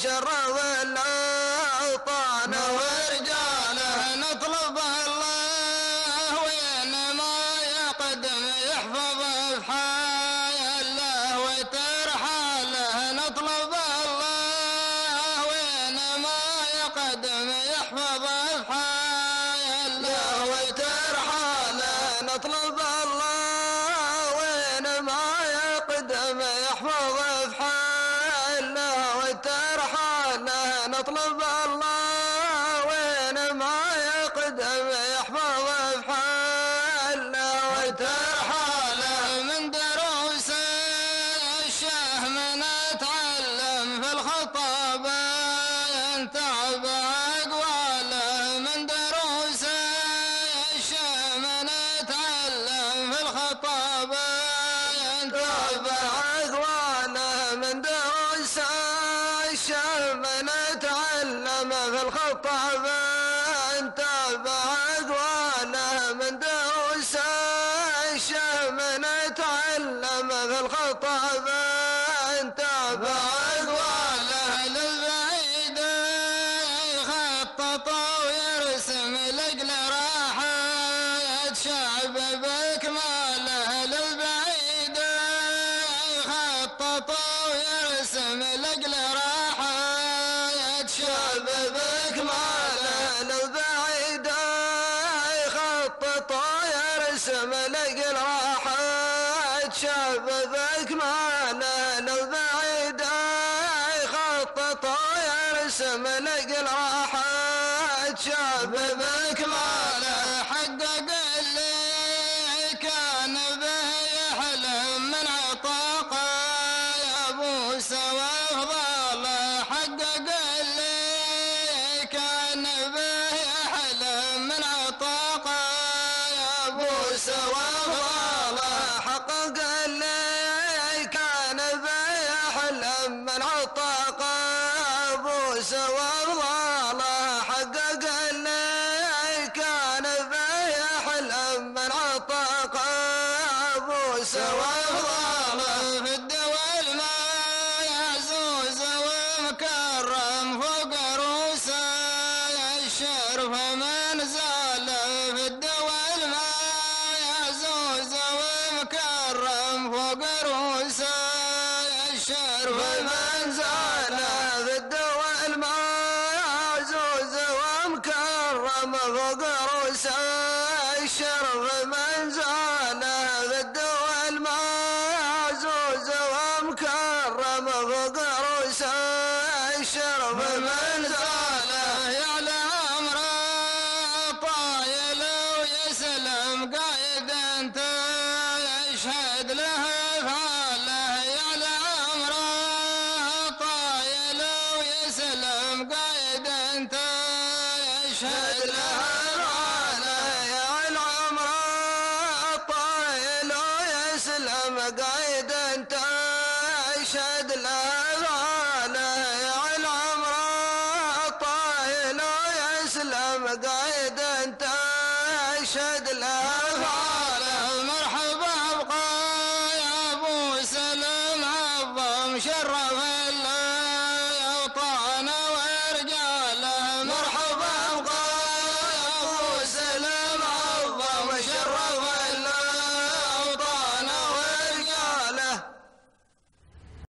وشرف الأوطان ورجاله نطلب الله وين ما يقدم يحفظ بحال الله وترحاله نطلب الله وين ما يقدم يحفظ بحال الله وترحاله نطلب الله نطلب الله وين ما يقدم يحفظ بحاله وترحاله في الخطابة نتابع أقواله من دروس الشام. نتعلم في الخطابة نتابع أقواله أهل البعيد. يخطط ويرسم لجل راحة شعب بكمال أهل البعيد. يخطط ويرسم لجل راحة ويرسم لقل راحة شاب بكماله لو بعيد. يخطط ويرسم لقل راحة شاب بكماله حقق الله حقق اللي كان بيحلم من من عطاق أبو سوى الله في الدول ما يعزوز ومكرم فوق روسه الشرف من الشرف ومن زال في الدول ما عزوز ومكرم فوق رؤوس الشرف من زال يشهد له افعاله يا العمر الطايل ويسلم انت اشهد الاغانى يا العمر ويسلم انت اشهد الاغانى